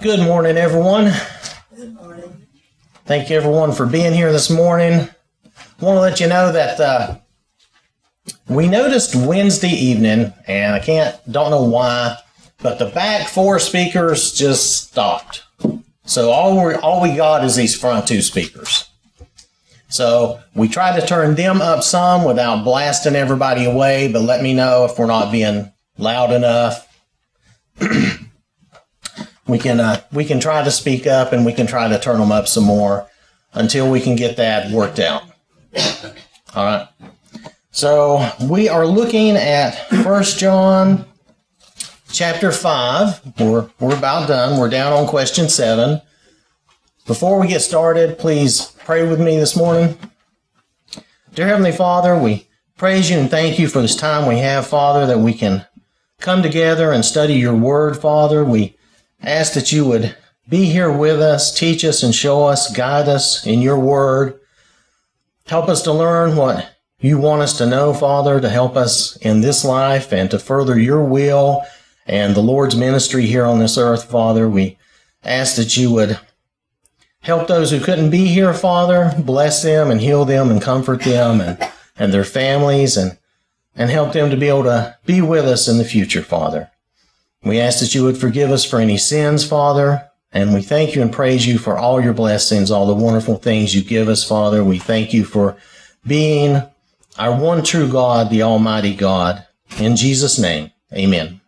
Good morning, everyone. Good morning. Thank you, everyone, for being here this morning. I want to let you know that uh, we noticed Wednesday evening, and I can't, don't know why, but the back four speakers just stopped. So all we all we got is these front two speakers. So we tried to turn them up some without blasting everybody away, but let me know if we're not being loud enough. we can uh, we can try to speak up and we can try to turn them up some more until we can get that worked out. All right. So we are looking at First John chapter five. We're we're about done. We're down on question seven. Before we get started, please pray with me this morning. Dear Heavenly Father, we praise you and thank you for this time we have, Father, that we can come together and study your word, Father. We ask that you would be here with us, teach us and show us, guide us in your word. Help us to learn what you want us to know, Father, to help us in this life and to further your will and the Lord's ministry here on this earth, Father. We ask that you would help those who couldn't be here, Father, bless them and heal them and comfort them and, and their families and, and help them to be able to be with us in the future, Father. We ask that you would forgive us for any sins, Father, and we thank you and praise you for all your blessings, all the wonderful things you give us, Father. We thank you for being our one true God, the Almighty God. In Jesus' name, amen.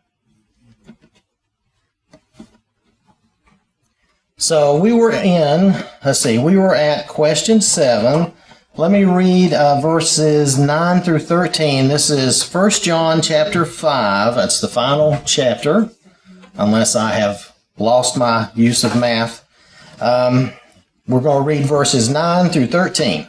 So we were in, let's see, we were at question seven. Let me read uh, verses 9 through 13. This is 1 John chapter 5. That's the final chapter, unless I have lost my use of math. Um, we're going to read verses 9 through 13.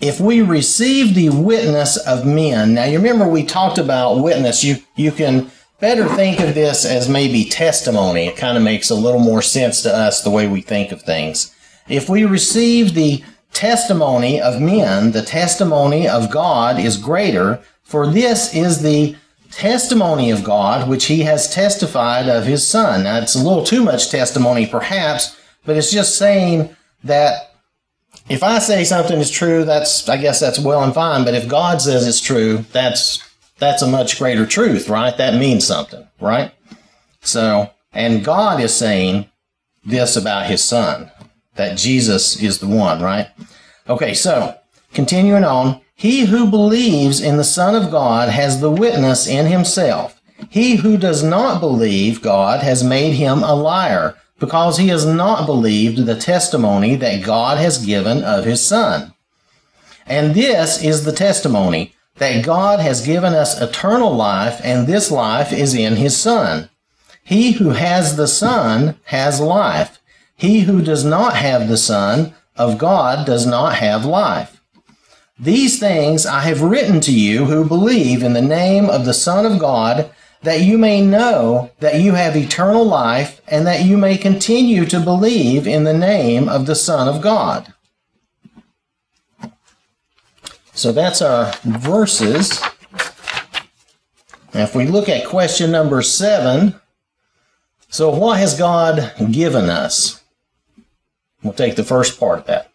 If we receive the witness of men, now you remember we talked about witness, you, you can better think of this as maybe testimony. It kind of makes a little more sense to us the way we think of things. If we receive the testimony of men, the testimony of God is greater, for this is the testimony of God which he has testified of his Son. Now, it's a little too much testimony, perhaps, but it's just saying that if I say something is true, that's I guess that's well and fine. But if God says it's true, that's that's a much greater truth, right? That means something, right? So, and God is saying this about his son, that Jesus is the one, right? Okay, so continuing on, he who believes in the Son of God has the witness in himself. He who does not believe God has made him a liar, because he has not believed the testimony that God has given of his Son. And this is the testimony that God has given us eternal life, and this life is in his Son. He who has the Son has life. He who does not have the Son of God does not have life. These things I have written to you who believe in the name of the Son of God, that you may know that you have eternal life, and that you may continue to believe in the name of the Son of God. So that's our verses. Now, if we look at question number seven, so what has God given us? We'll take the first part of that.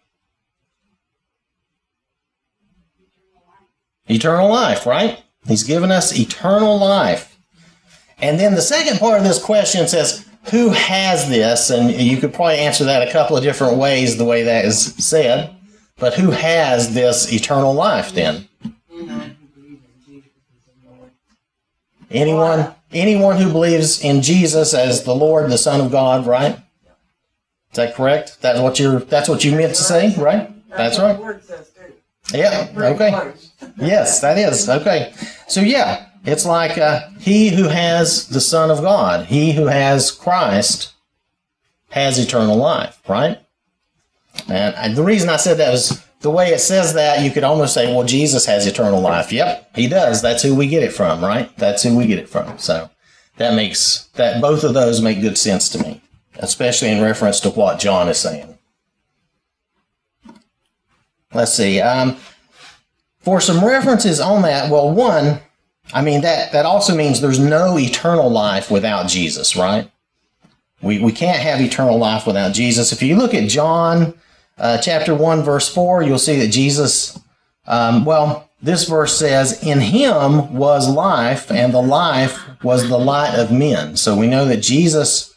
Eternal life, right? He's given us eternal life. And then the second part of this question says, Who has this? And you could probably answer that a couple of different ways, the way that is said. But who has this eternal life then? Anyone anyone who believes in Jesus as the Lord, the Son of God, right? Is that correct? That's what you're that's what you meant to say, right? That's right. Yeah, okay. Yes, that is. Okay. So yeah, it's like uh, he who has the Son of God, he who has Christ has eternal life, right? And the reason I said that was the way it says that, you could almost say, well, Jesus has eternal life. Yep, he does. That's who we get it from, right? That's who we get it from. So that makes that both of those make good sense to me, especially in reference to what John is saying. Let's see. Um, for some references on that, well, one, I mean that that also means there's no eternal life without Jesus, right? We, we can't have eternal life without Jesus. If you look at John uh, chapter 1, verse 4, you'll see that Jesus, um, well, this verse says, In him was life, and the life was the light of men. So we know that Jesus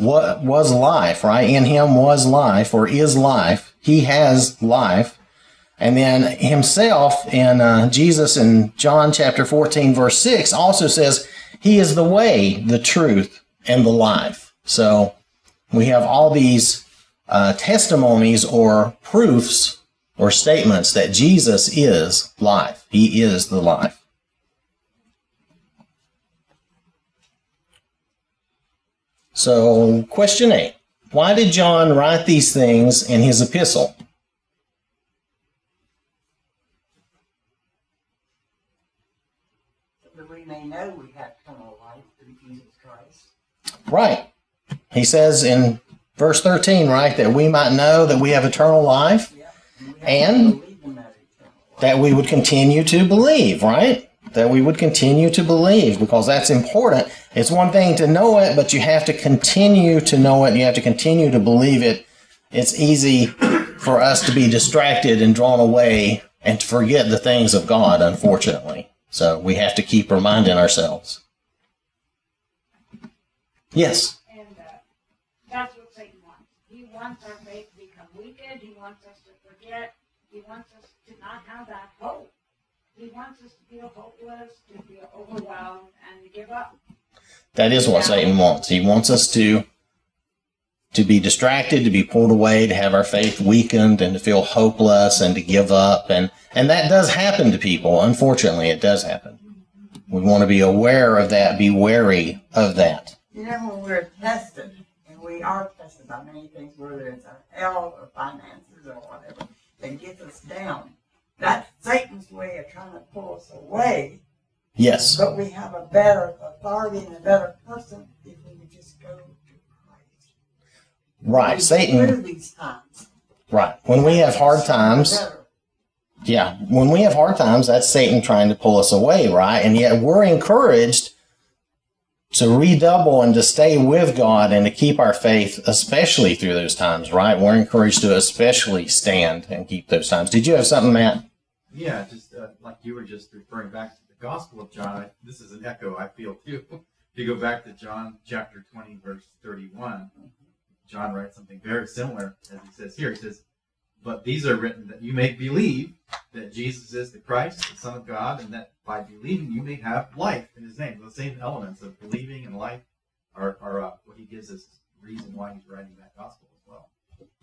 was life, right? In him was life, or is life. He has life. And then himself in uh, Jesus in John chapter 14, verse 6 also says, He is the way, the truth, and the life. So we have all these uh, testimonies or proofs or statements that Jesus is life. He is the life. So, question eight Why did John write these things in his epistle? That we may know we have eternal life through Jesus Christ. Right. He says in verse 13, right, that we might know that we have eternal life and that we would continue to believe, right? That we would continue to believe because that's important. It's one thing to know it, but you have to continue to know it. You have to continue to believe it. It's easy for us to be distracted and drawn away and to forget the things of God, unfortunately. So we have to keep reminding ourselves. Yes. And uh, that's what Satan wants. He wants our faith to become weakened. He wants us to forget. He wants us to not have that hope. He wants us feel hopeless, to feel overwhelmed, and give up. That is what Satan wants. He wants us to to be distracted, to be pulled away, to have our faith weakened, and to feel hopeless and to give up. And and that does happen to people. Unfortunately, it does happen. We want to be aware of that, be wary of that. You know, when we're tested, and we are tested by many things, whether it's our health or finances or whatever, that gets us down. That's Satan's way of trying to pull us away. Yes. But we have a better authority and a better person if we would just go to Christ. Right. Satan. Through these times. Right. When we have hard times. Yeah. When we have hard times, that's Satan trying to pull us away, right? And yet we're encouraged to redouble and to stay with God and to keep our faith, especially through those times, right? We're encouraged to especially stand and keep those times. Did you have something, Matt? Yeah, just uh, like you were just referring back to the Gospel of John. I, this is an echo I feel too. if you go back to John chapter 20, verse 31, John writes something very similar as he says here. He says, But these are written that you may believe that Jesus is the Christ, the Son of God, and that by believing you may have life in his name. The same elements of believing and life are, are uh, what he gives us reason why he's writing that gospel as well.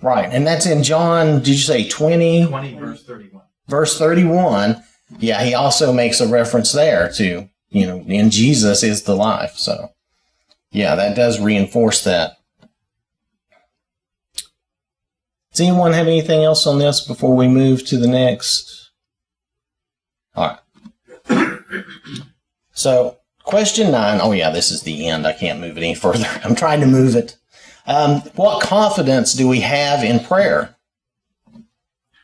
Right. And that's in John, did you say 20? 20, verse 31. Verse 31. Yeah, he also makes a reference there to, you know, in Jesus is the life. So, yeah, that does reinforce that. Does anyone have anything else on this before we move to the next? All right. So, question nine. Oh, yeah, this is the end. I can't move it any further. I'm trying to move it. Um, what confidence do we have in prayer?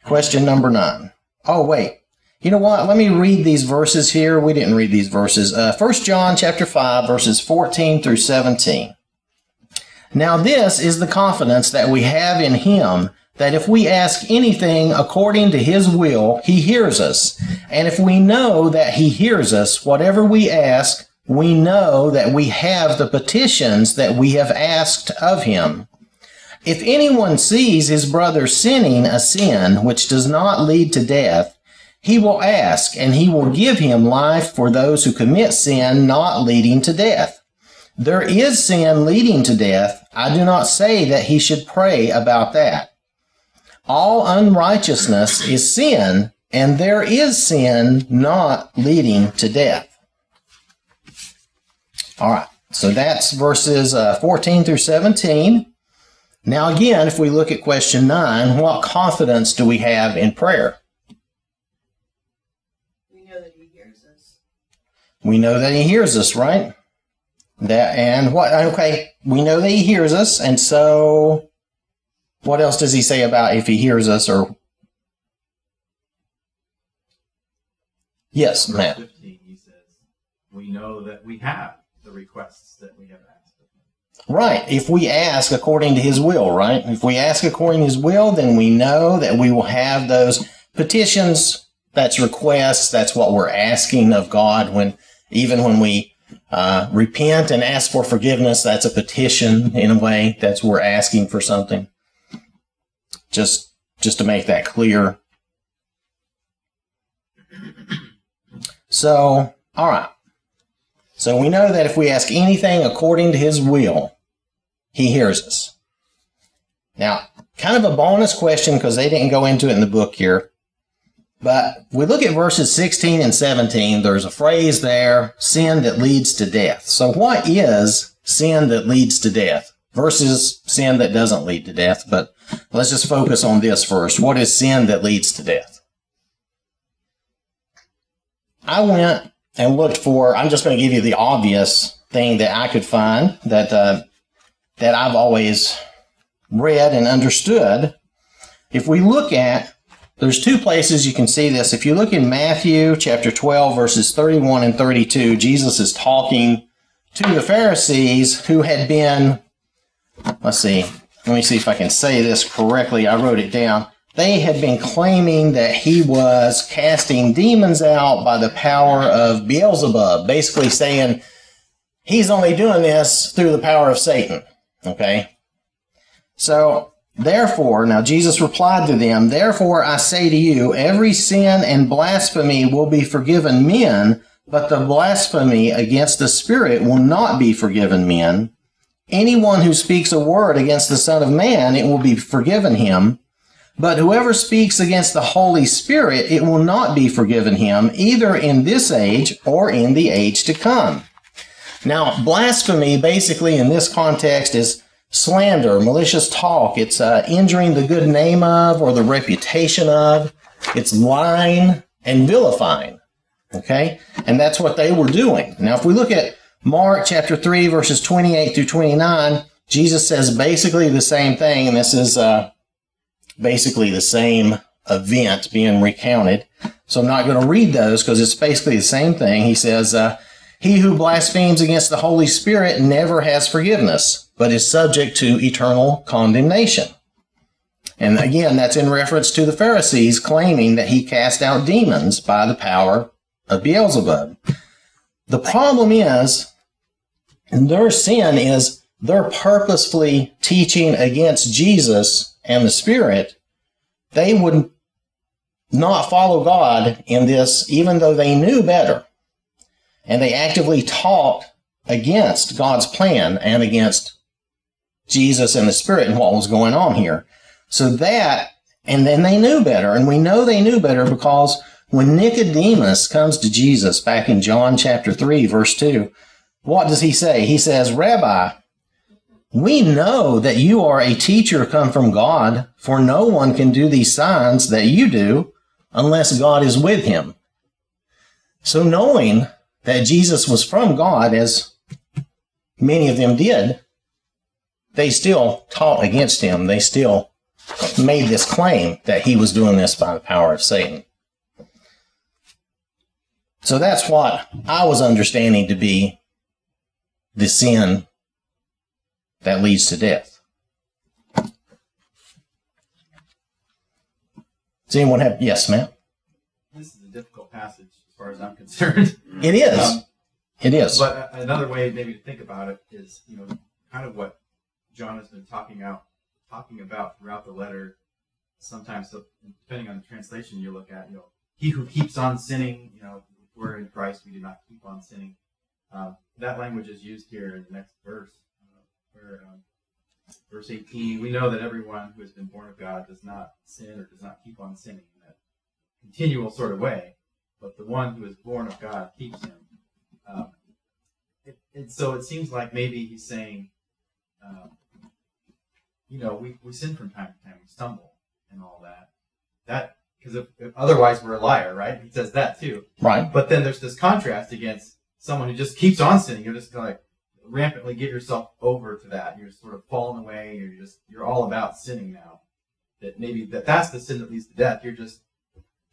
Question number nine. Oh, wait. You know what? Let me read these verses here. We didn't read these verses. Uh, 1 John chapter 5, verses 14 through 17. Now this is the confidence that we have in him that if we ask anything according to his will, he hears us. And if we know that he hears us, whatever we ask, we know that we have the petitions that we have asked of him. If anyone sees his brother sinning a sin which does not lead to death, he will ask, and he will give him life for those who commit sin not leading to death. There is sin leading to death. I do not say that he should pray about that. All unrighteousness is sin, and there is sin not leading to death. All right, so that's verses uh, 14 through 17. Now, again, if we look at question 9, what confidence do we have in prayer? We know that He hears us. We know that He hears us, right? That and what? Okay, we know that He hears us, and so what else does he say about if he hears us or? Yes, Verse Matt. 15, he says, We know that we have the requests that we have asked of him. Right. If we ask according to his will, right? If we ask according to his will, then we know that we will have those petitions. That's requests. That's what we're asking of God when, even when we uh, repent and ask for forgiveness, that's a petition in a way. That's we're asking for something. Just, just to make that clear. So, all right. So we know that if we ask anything according to his will, he hears us. Now, kind of a bonus question because they didn't go into it in the book here. But we look at verses 16 and 17. There's a phrase there, sin that leads to death. So what is sin that leads to death versus sin that doesn't lead to death? But let's just focus on this first. What is sin that leads to death? I went and looked for, I'm just going to give you the obvious thing that I could find that, uh, that I've always read and understood. If we look at, there's two places you can see this. If you look in Matthew chapter 12, verses 31 and 32, Jesus is talking to the Pharisees who had been, let's see, let me see if I can say this correctly. I wrote it down they had been claiming that he was casting demons out by the power of Beelzebub, basically saying he's only doing this through the power of Satan. Okay? So, therefore, now Jesus replied to them, Therefore I say to you, every sin and blasphemy will be forgiven men, but the blasphemy against the Spirit will not be forgiven men. Anyone who speaks a word against the Son of Man, it will be forgiven him. But whoever speaks against the Holy Spirit, it will not be forgiven him, either in this age or in the age to come. Now, blasphemy, basically in this context, is slander, malicious talk. It's uh, injuring the good name of or the reputation of. It's lying and vilifying. Okay? And that's what they were doing. Now, if we look at Mark chapter 3, verses 28 through 29, Jesus says basically the same thing, and this is uh, basically the same event being recounted. So I'm not going to read those because it's basically the same thing. He says, uh, He who blasphemes against the Holy Spirit never has forgiveness, but is subject to eternal condemnation. And again, that's in reference to the Pharisees claiming that he cast out demons by the power of Beelzebub. The problem is, their sin is they're purposefully teaching against Jesus and the Spirit, they would not follow God in this, even though they knew better. And they actively taught against God's plan and against Jesus and the Spirit and what was going on here. So that, and then they knew better. And we know they knew better because when Nicodemus comes to Jesus back in John chapter 3, verse 2, what does he say? He says, Rabbi, we know that you are a teacher come from God, for no one can do these signs that you do unless God is with him. So knowing that Jesus was from God, as many of them did, they still taught against him. They still made this claim that he was doing this by the power of Satan. So that's what I was understanding to be the sin that leads to death. Does anyone have? Yes, ma'am. This is a difficult passage as far as I'm concerned. It is. Um, it is. But another way, maybe to think about it, is you know, kind of what John has been talking out, talking about throughout the letter. Sometimes, depending on the translation you look at, you know, he who keeps on sinning, you know, we're in Christ, we do not keep on sinning. Um, that language is used here in the next verse where um, verse 18, we know that everyone who has been born of God does not sin or does not keep on sinning in that continual sort of way, but the one who is born of God keeps him. Um, it, and so it seems like maybe he's saying, um, you know, we, we sin from time to time, we stumble and all that. That because if, if, otherwise we're a liar, right? He says that too. Right. But then there's this contrast against someone who just keeps on sinning. You're just like, rampantly get yourself over to that. You're sort of falling away. You're just you're all about sinning now. That maybe that that's the sin that leads to death. You're just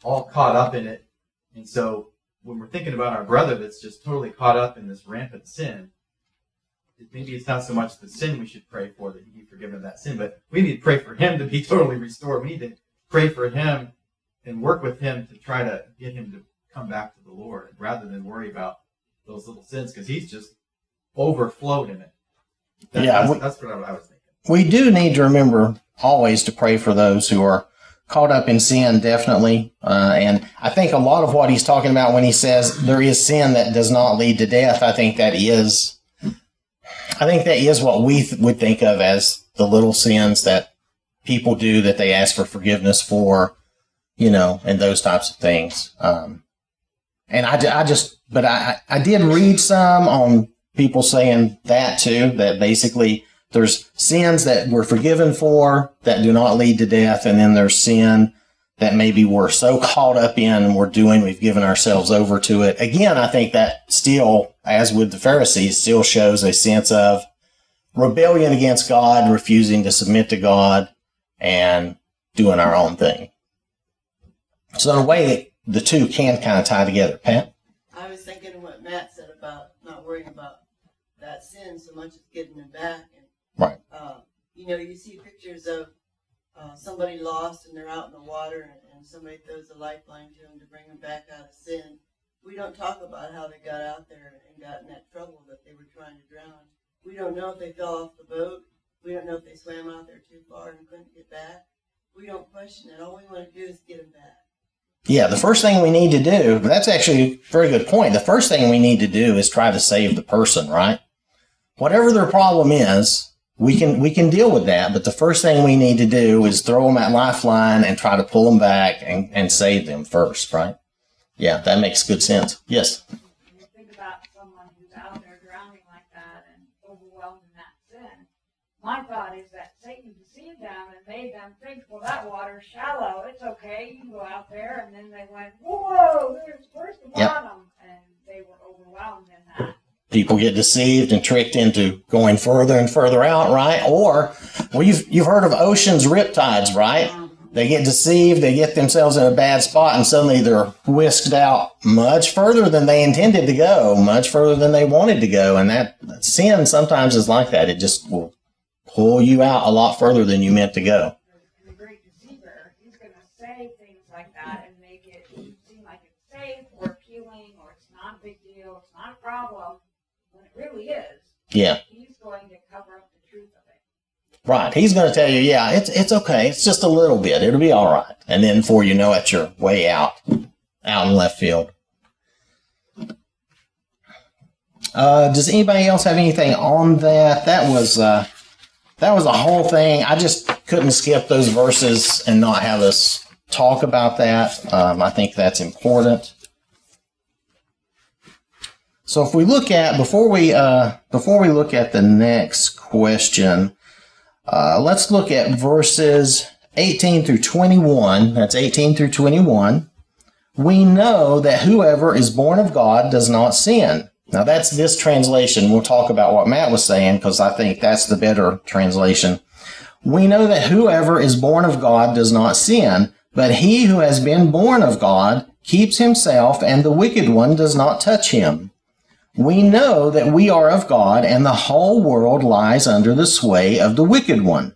all caught up in it. And so when we're thinking about our brother that's just totally caught up in this rampant sin, maybe it's not so much the sin we should pray for that he be forgiven of that sin, but we need to pray for him to be totally restored. We need to pray for him and work with him to try to get him to come back to the Lord rather than worry about those little sins because he's just overflowed in it. That- Yeah, that's, we- that's what I, was thinking. we do need to remember always to pray for those who are caught up in sin, definitely. Uh, and I think a lot of what he's talking about when he says there is sin that does not lead to death, I think that is, I think that is what we th- would think of as the little sins that people do that they ask for forgiveness for, you know, and those types of things. Um, and I, I just, but I, I did read some on people saying that too, that basically there's sins that we're forgiven for that do not lead to death, and then there's sin that maybe we're so caught up in and we're doing, we've given ourselves over to it. Again, I think that still, as with the Pharisees, still shows a sense of rebellion against God, refusing to submit to God, and doing our own thing. So, in a way, the two can kind of tie together. Pat? I was thinking what Matt said about not worrying about that sin so much as getting them back. And, Right. Uh, you know, you see pictures of uh, somebody lost and they're out in the water and, and somebody throws a lifeline to them to bring them back out of sin. We don't talk about how they got out there and got in that trouble that they were trying to drown. We don't know if they fell off the boat. We don't know if they swam out there too far and couldn't get back. We don't question it. All we want to do is get them back. Yeah, the first thing we need to do, that's actually a very good point. The first thing we need to do is try to save the person, right? Whatever their problem is, we can we can deal with that, but the first thing we need to do is throw them at lifeline and try to pull them back and, and save them first, right? Yeah, that makes good sense. Yes. Think about someone who's out there drowning like that and overwhelmed in that sin, my thought is that Satan deceived them and made them think, well, that water's shallow. It's okay. You can go out there. And then they went, whoa, there's where's the Yep. bottom? And they were overwhelmed in that. People get deceived and tricked into going further and further out, right? Or well you've you've heard of oceans riptides, right? They get deceived, they get themselves in a bad spot, and suddenly they're whisked out much further than they intended to go, much further than they wanted to go. And that sin sometimes is like that. It just will pull you out a lot further than you meant to go. Problem, really is. Yeah, He's going to cover up the truth of it. right. He's going to tell you, yeah, it's it's okay. It's just a little bit. It'll be all right. And then before you know it, you're way out, out in left field. Uh, does anybody else have anything on that? That was uh, that was a whole thing. I just couldn't skip those verses and not have us talk about that. Um, I think that's important. So if we look at before we uh, before we look at the next question, uh, let's look at verses 18 through 21. That's 18 through 21. We know that whoever is born of God does not sin. Now that's this translation. We'll talk about what Matt was saying because I think that's the better translation. We know that whoever is born of God does not sin, but he who has been born of God keeps himself and the wicked one does not touch him. We know that we are of God and the whole world lies under the sway of the wicked one.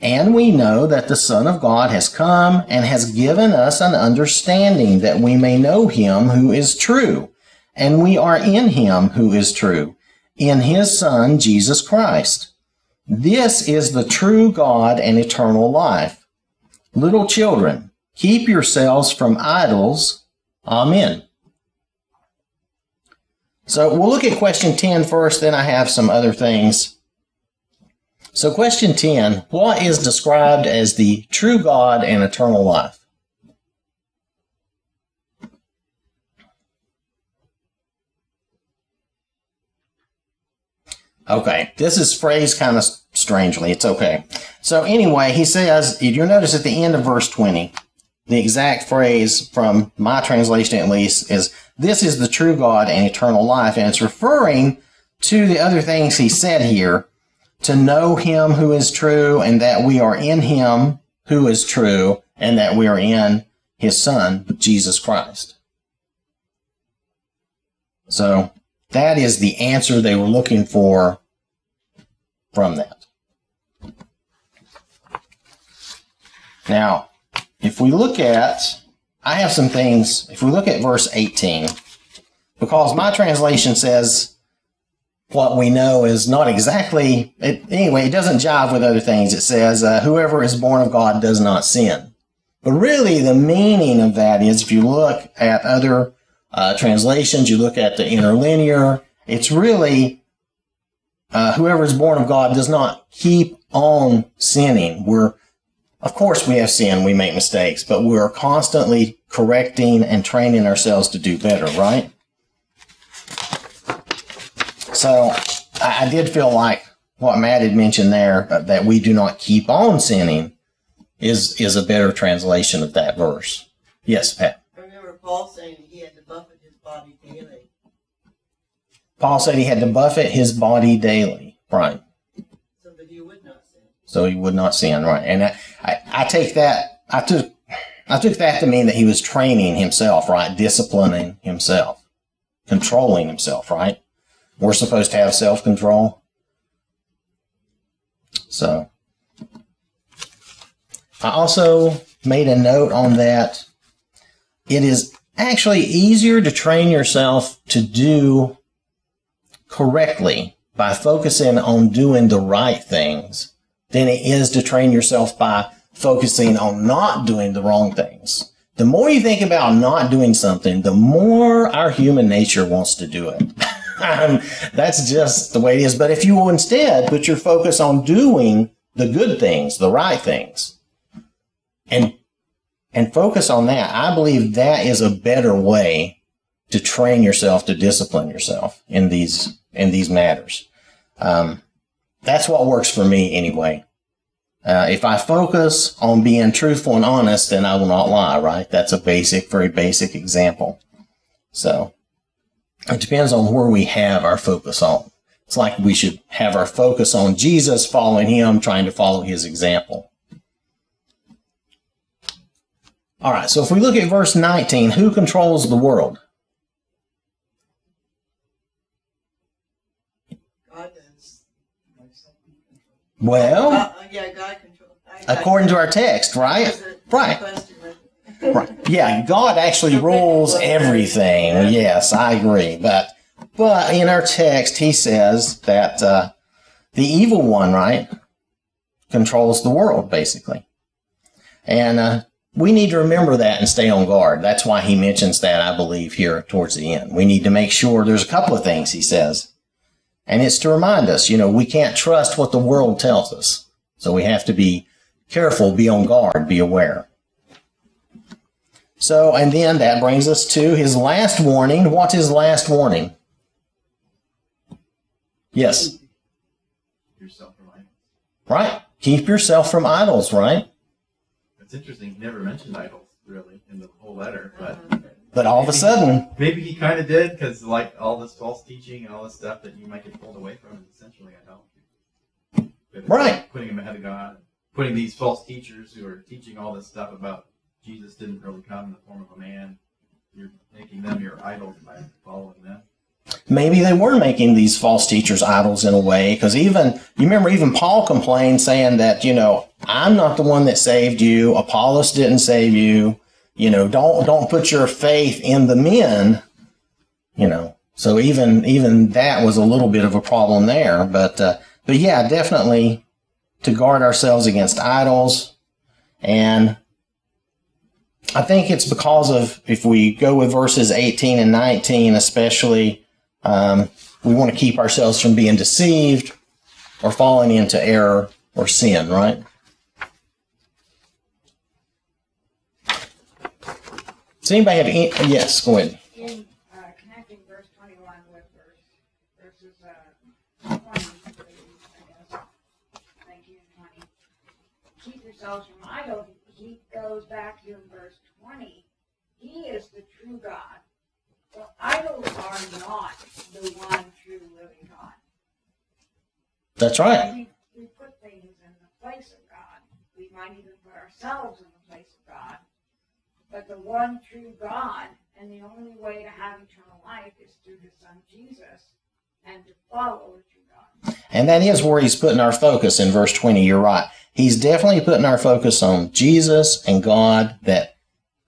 And we know that the Son of God has come and has given us an understanding that we may know him who is true. And we are in him who is true, in his Son, Jesus Christ. This is the true God and eternal life. Little children, keep yourselves from idols. Amen. So we'll look at question 10 first, then I have some other things. So, question 10 What is described as the true God and eternal life? Okay, this is phrased kind of strangely. It's okay. So, anyway, he says, you'll notice at the end of verse 20, the exact phrase from my translation at least is, This is the true God and eternal life. And it's referring to the other things he said here to know him who is true and that we are in him who is true and that we are in his son, Jesus Christ. So that is the answer they were looking for from that. Now, if we look at, I have some things, if we look at verse 18, because my translation says what we know is not exactly, it, anyway, it doesn't jive with other things. It says, uh, whoever is born of God does not sin. But really, the meaning of that is if you look at other uh, translations, you look at the interlinear, it's really uh, whoever is born of God does not keep on sinning. We're, of course, we have sin, we make mistakes, but we're constantly correcting and training ourselves to do better, right? So I, I did feel like what Matt had mentioned there, uh, that we do not keep on sinning, is is a better translation of that verse. Yes, Pat. I remember Paul saying he had to buffet his body daily. Paul said he had to buffet his body daily, right? so that he would not sin. So he would not sin, right? And I, I, I take that, I took, I took that to mean that he was training himself, right? Disciplining himself, controlling himself, right? We're supposed to have self control. So I also made a note on that. It is actually easier to train yourself to do correctly by focusing on doing the right things than it is to train yourself by focusing on not doing the wrong things. The more you think about not doing something, the more our human nature wants to do it. That's just the way it is. But if you will instead put your focus on doing the good things, the right things, and and focus on that, I believe that is a better way to train yourself to discipline yourself in these in these matters. Um, that's what works for me anyway. Uh, if I focus on being truthful and honest, then I will not lie, right? That's a basic, very basic example. So it depends on where we have our focus on. It's like we should have our focus on Jesus, following him, trying to follow his example. All right, so if we look at verse 19, who controls the world? Well, uh, yeah, God controls. I- I- according to our text, right? Right. right? Right. Yeah, God actually rules everything. Yes, I agree. But but in our text, he says that uh, the evil one, right, controls the world basically, and uh, we need to remember that and stay on guard. That's why he mentions that, I believe, here towards the end. We need to make sure. There's a couple of things he says, and it's to remind us. You know, we can't trust what the world tells us, so we have to be careful, be on guard, be aware. So, and then that brings us to his last warning. What's his last warning? Yes, yourself from idols. right. Keep yourself from idols, right? It's interesting. He never mentioned idols really in the whole letter, but Uh, But all of a sudden, maybe he kind of did because like all this false teaching and all this stuff that you might get pulled away from is essentially idolatry. Right. Putting him ahead of God, putting these false teachers who are teaching all this stuff about Jesus didn't really come in the form of a man. You're making them your idols by following them. maybe they were making these false teachers idols in a way. Because even, you remember, even Paul complained saying that, you know, I'm not the one that saved you. Apollos didn't save you. You know, don't, don't put your faith in the men, you know. So even, even that was a little bit of a problem there. But, uh, but yeah, definitely to guard ourselves against idols. And I think it's because of, if we go with verses 18 and 19, especially, um, we want to keep ourselves from being deceived or falling into error or sin, right? Does anybody have any? Yes, go ahead. in uh, connecting verse 21 with verse verses uh, 20, I guess, 19 and 20. Keep yourselves from idols. He goes back to in verse 20. He is the true God. Well, idols are not the one true living God. That's right. We, we put things in the place of God. We might even put ourselves in the place of God. But the one true God and the only way to have eternal life is through his son Jesus. and to follow the true God. And that is where he's putting our focus in verse 20. You're right. He's definitely putting our focus on Jesus and God, that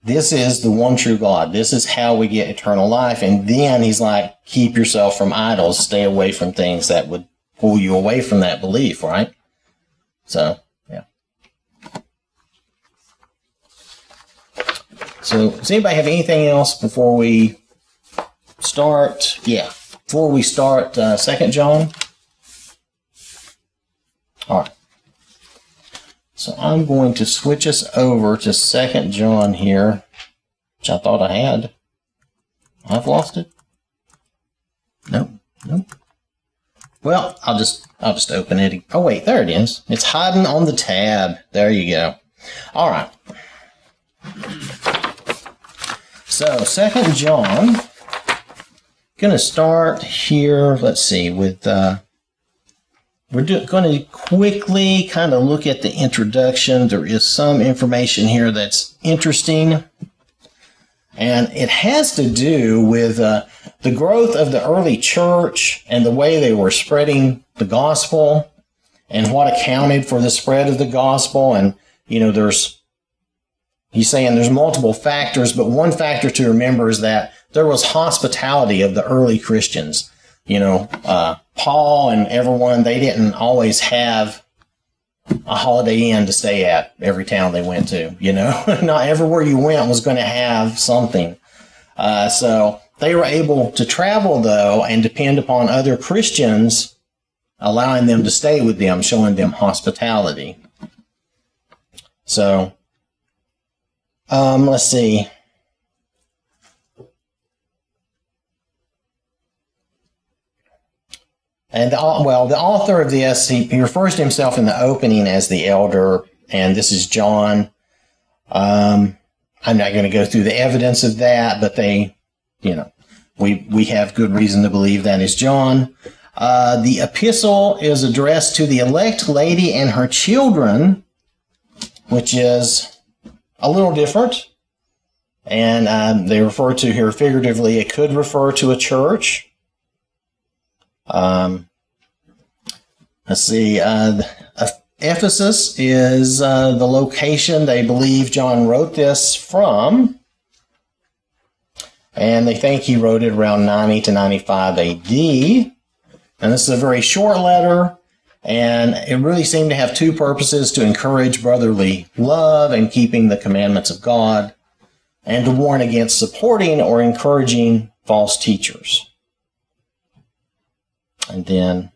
this is the one true God. This is how we get eternal life. And then he's like, keep yourself from idols. Stay away from things that would pull you away from that belief, right? So, yeah. So, does anybody have anything else before we start? Yeah. Before we start uh, Second John? All right. So I'm going to switch us over to Second John here, which I thought I had. I've lost it. Nope, nope. Well, I'll just I'll just open it. Oh wait, there it is. It's hiding on the tab. There you go. All right. So Second John. Gonna start here. Let's see with. Uh, we're going to quickly kind of look at the introduction. There is some information here that's interesting, and it has to do with uh, the growth of the early church and the way they were spreading the gospel and what accounted for the spread of the gospel. And, you know, there's, he's saying there's multiple factors, but one factor to remember is that there was hospitality of the early Christians. You know, uh, Paul and everyone, they didn't always have a holiday inn to stay at every town they went to. You know, not everywhere you went was going to have something. Uh, so they were able to travel though and depend upon other Christians, allowing them to stay with them, showing them hospitality. So, um, let's see. And the, well, the author of this, he, he, refers to himself in the opening as the elder, and this is John. Um, I'm not going to go through the evidence of that, but they, you know, we we have good reason to believe that is John. Uh, the epistle is addressed to the elect lady and her children, which is a little different. And um, they refer to here figuratively. It could refer to a church. Um, let's see. Uh, Ephesus is uh, the location they believe John wrote this from. And they think he wrote it around 90 to 95 AD. And this is a very short letter. And it really seemed to have two purposes to encourage brotherly love and keeping the commandments of God, and to warn against supporting or encouraging false teachers. And then,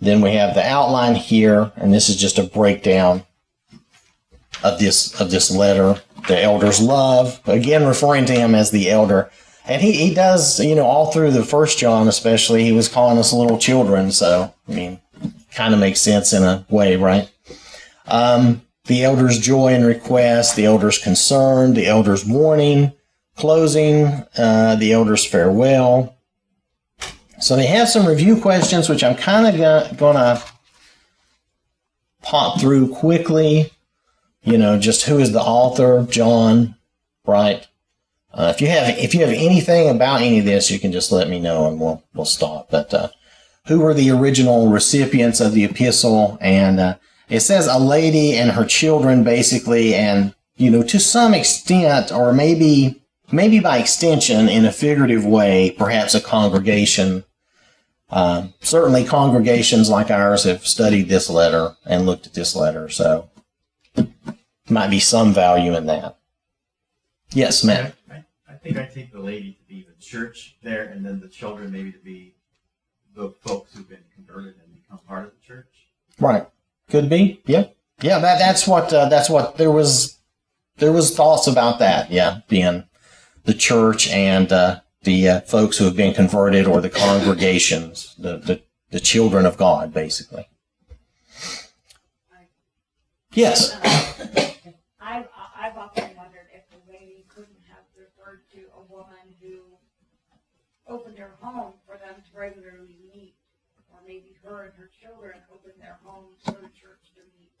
then we have the outline here, and this is just a breakdown of this of this letter. The elder's love, again referring to him as the elder. And he, he does, you know, all through the first John especially, he was calling us little children, so I mean kind of makes sense in a way, right? Um, the elder's joy and request, the elder's concern, the elder's warning, closing, uh, the elder's farewell, so they have some review questions, which I'm kind of going to pop through quickly. You know, just who is the author, John, right? Uh, if you have if you have anything about any of this, you can just let me know and we'll we'll stop. But uh, who were the original recipients of the epistle? And uh, it says a lady and her children, basically, and you know, to some extent, or maybe maybe by extension, in a figurative way, perhaps a congregation uh, certainly, congregations like ours have studied this letter and looked at this letter, so might be some value in that. Yes, ma'am. I, I think I take the lady to be the church there, and then the children maybe to be the folks who've been converted and become part of the church. Right. Could be. Yeah. Yeah. That that's what uh, that's what there was. There was thoughts about that. Yeah, being the church and uh, the uh, folks who have been converted or the congregations, the, the, the children of God, basically. Yes. I've, I've often wondered if the lady couldn't have referred to a woman who her home for them to regularly meet, or maybe her and her children opened their homes for the church to meet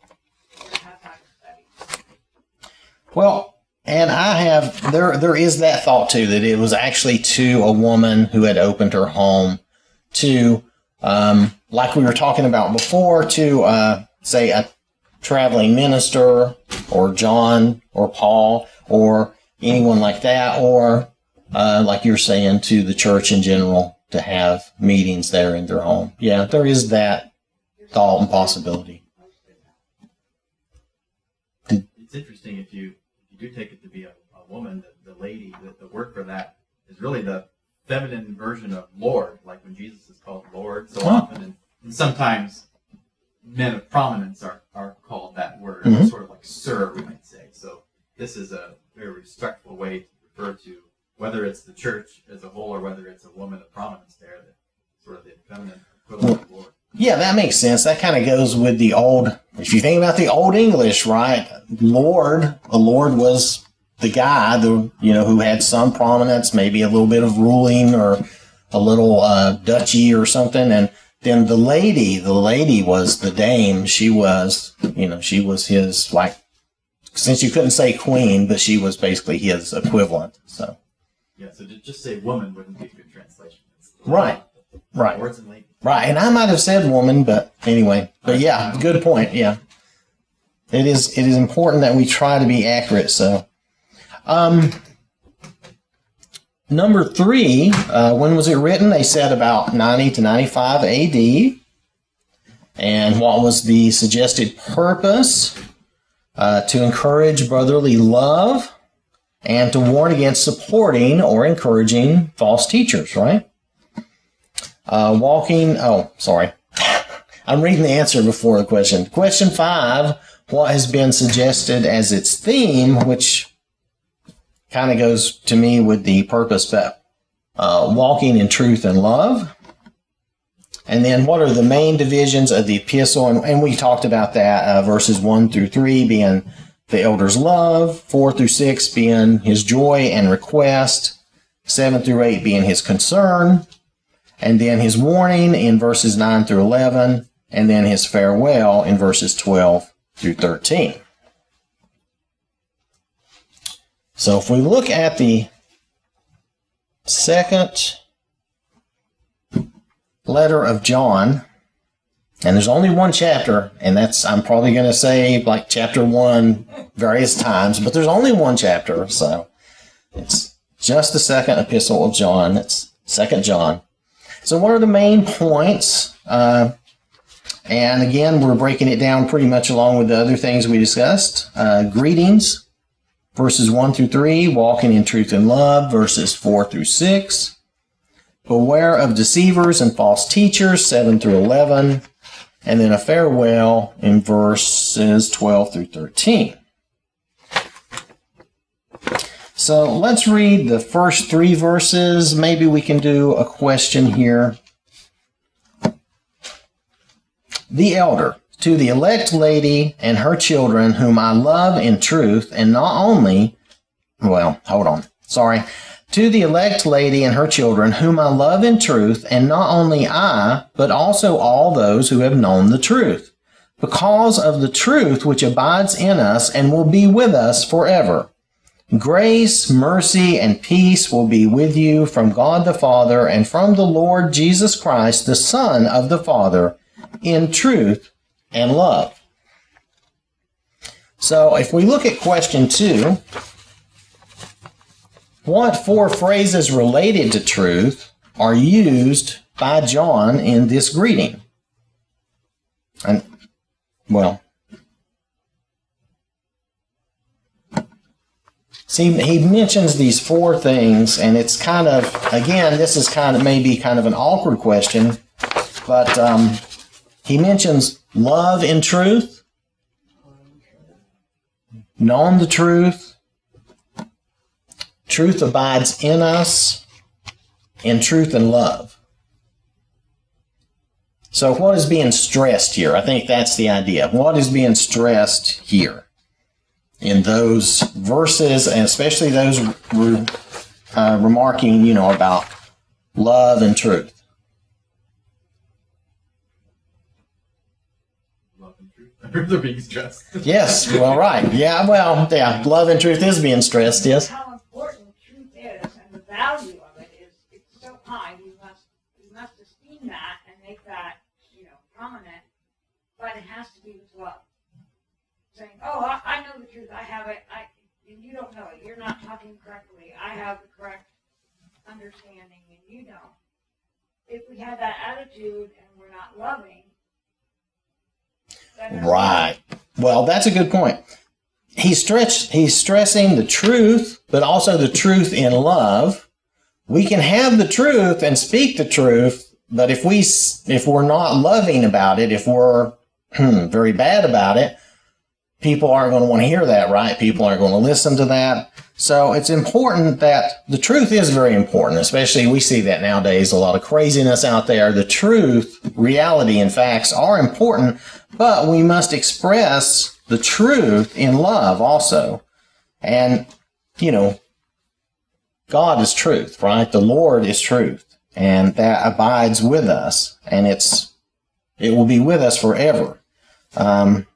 or have Bible studies. Well, and I have there there is that thought too that it was actually to a woman who had opened her home to um, like we were talking about before to uh, say a traveling minister or John or Paul or anyone like that or uh, like you're saying to the church in general to have meetings there in their home. Yeah, there is that thought and possibility. It's interesting if you if you do take it to be a, a woman, the, the lady, the, the word for that is really the feminine version of Lord, like when Jesus is called Lord so Huh. often, and, and sometimes men of prominence are, are called that word, Mhm. sort of like sir, we might say. So this is a very respectful way to refer to whether it's the church as a whole or whether it's a woman of prominence there, sort of the feminine equivalent of Lord. Yeah, that makes sense. That kind of goes with the old. If you think about the old English, right? Lord, a lord was the guy, the you know, who had some prominence, maybe a little bit of ruling or a little uh, duchy or something, and then the lady, the lady was the dame. She was, you know, she was his like. Since you couldn't say queen, but she was basically his equivalent. So Yeah, so to just say woman wouldn't be a good translation. Right. Right. And. Right, and I might have said woman, but anyway, but yeah, good point. Yeah, it is. It is important that we try to be accurate. So, um, number three, uh, when was it written? They said about ninety to ninety-five A.D. And what was the suggested purpose? Uh, to encourage brotherly love and to warn against supporting or encouraging false teachers. Right. Uh, walking, oh, sorry. I'm reading the answer before the question. Question five What has been suggested as its theme, which kind of goes to me with the purpose, but uh, walking in truth and love. And then what are the main divisions of the epistle? And, and we talked about that, uh, verses one through three being the elder's love, four through six being his joy and request, seven through eight being his concern, and then his warning in verses 9 through 11, and then his farewell in verses 12 through 13. So if we look at the second letter of John, and there's only one chapter, and that's, I'm probably going to say like chapter one various times, but there's only one chapter, so it's just the second epistle of John. It's second John. So, what are the main points? Uh, and again, we're breaking it down pretty much along with the other things we discussed. Uh, greetings, verses 1 through 3, walking in truth and love, verses 4 through 6. Beware of deceivers and false teachers, 7 through 11. And then a farewell in verses 12 through 13. So let's read the first three verses. Maybe we can do a question here. The elder, to the elect lady and her children, whom I love in truth, and not only, well, hold on, sorry. To the elect lady and her children, whom I love in truth, and not only I, but also all those who have known the truth, because of the truth which abides in us and will be with us forever. Grace, mercy, and peace will be with you from God the Father and from the Lord Jesus Christ, the Son of the Father, in truth and love. So if we look at question two, what four phrases related to truth are used by John in this greeting? And, well, See, he mentions these four things, and it's kind of, again, this is kind of maybe kind of an awkward question, but um, he mentions love in truth, known the truth, truth abides in us, and truth and love. So, what is being stressed here? I think that's the idea. What is being stressed here? in those verses, and especially those re- uh, remarking, you know, about love and truth. love and truth. I think they're being stressed. Yes, well, right. Yeah, well, yeah, love and truth is being stressed, yes. How important truth is and the value of it is, it's so high, we must, we must esteem that and make that, you know, prominent, but it has to be with love. Saying, oh, I, I know the truth, I have it, I, and you don't know it, you're not talking correctly, I have the correct understanding and you don't. If we have that attitude and we're not loving, Right. Well, that's a good point. He's stretched, he's stressing the truth, but also the truth in love. We can have the truth and speak the truth, but if we if we're not loving about it, if we're hmm, very bad about it, people aren't going to want to hear that, right? People aren't going to listen to that. So it's important that the truth is very important, especially we see that nowadays, a lot of craziness out there. The truth, reality, and facts are important, but we must express the truth in love also. And, you know, God is truth, right? The Lord is truth, and that abides with us, and it's, it will be with us forever. Um,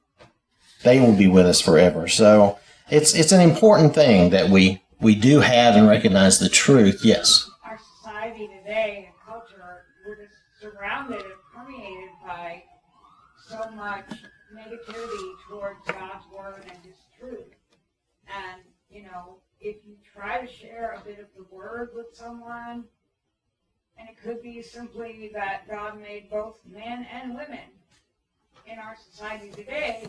they will be with us forever. So it's, it's an important thing that we, we do have and recognize the truth. Yes. our society today and culture, we're just surrounded and permeated by so much negativity towards God's word and His truth. And, you know, try to share a bit of the word with someone, and it could be simply that God made both men and women in our society today,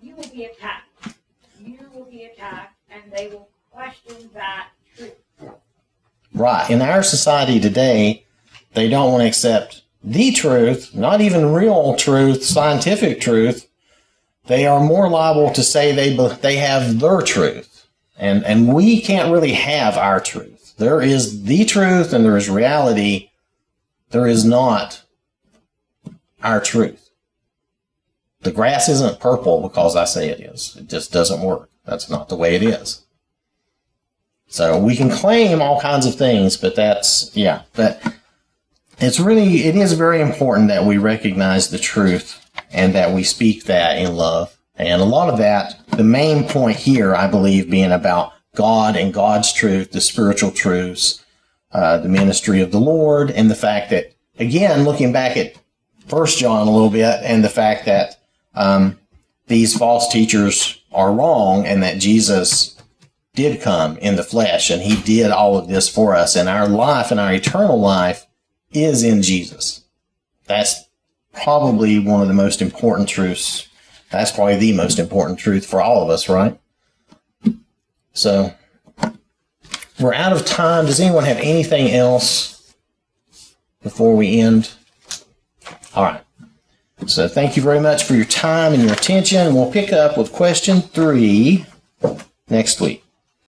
you will be attacked. You will be attacked, and they will question that truth. Right. In our society today, they don't want to accept the truth, not even real truth, scientific truth. They are more liable to say they they have their truth, and and we can't really have our truth. There is the truth, and there is reality. There is not our truth. The grass isn't purple because I say it is. It just doesn't work. That's not the way it is. So we can claim all kinds of things, but that's, yeah, but it's really, it is very important that we recognize the truth and that we speak that in love. And a lot of that, the main point here, I believe, being about God and God's truth, the spiritual truths, uh, the ministry of the Lord, and the fact that, again, looking back at First John a little bit, and the fact that um, these false teachers are wrong, and that Jesus did come in the flesh and he did all of this for us and our life and our eternal life is in Jesus. That's probably one of the most important truths. That's probably the most important truth for all of us, right? So we're out of time. Does anyone have anything else before we end? All right. So thank you very much for your time and your attention. We'll pick up with question three next week.